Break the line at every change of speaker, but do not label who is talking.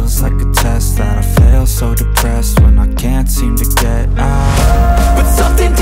like a test that I fail So depressed when I can't seem to get out.
But something